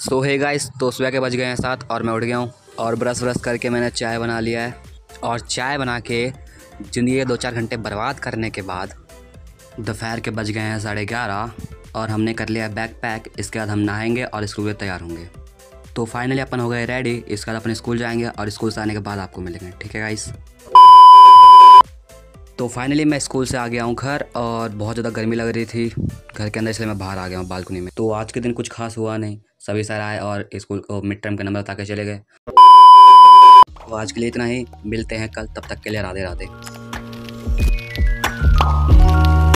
सो है गाइस तो सुबह के बज गए हैं साथ और मैं उठ गया हूँ और ब्रश व्रश करके मैंने चाय बना लिया है। और चाय बना के ज़िंदगी के दो चार घंटे बर्बाद करने के बाद दोपहर के बज गए हैं साढ़े ग्यारह और हमने कर लिया बैग पैक इसके बाद हम नहाएँगे और स्कूल में तैयार होंगे। तो फाइनली अपन हो गए रेडी इसके बाद अपने स्कूल जाएँगे और स्कूल से आने के बाद आपको मिलेंगे। ठीक है गाइस तो फाइनली मैं स्कूल से आ गया हूँ घर और बहुत ज़्यादा गर्मी लग रही थी। घर के अंदर इसलिए मैं बाहर आ गया हूँ बालकनी में। तो आज के दिन कुछ खास हुआ नहीं। सभी सर आए और स्कूल को मिड टर्म के नंबर बता के चले गए। तो आज के लिए इतना ही। मिलते हैं कल। तब तक के लिए राधे राधे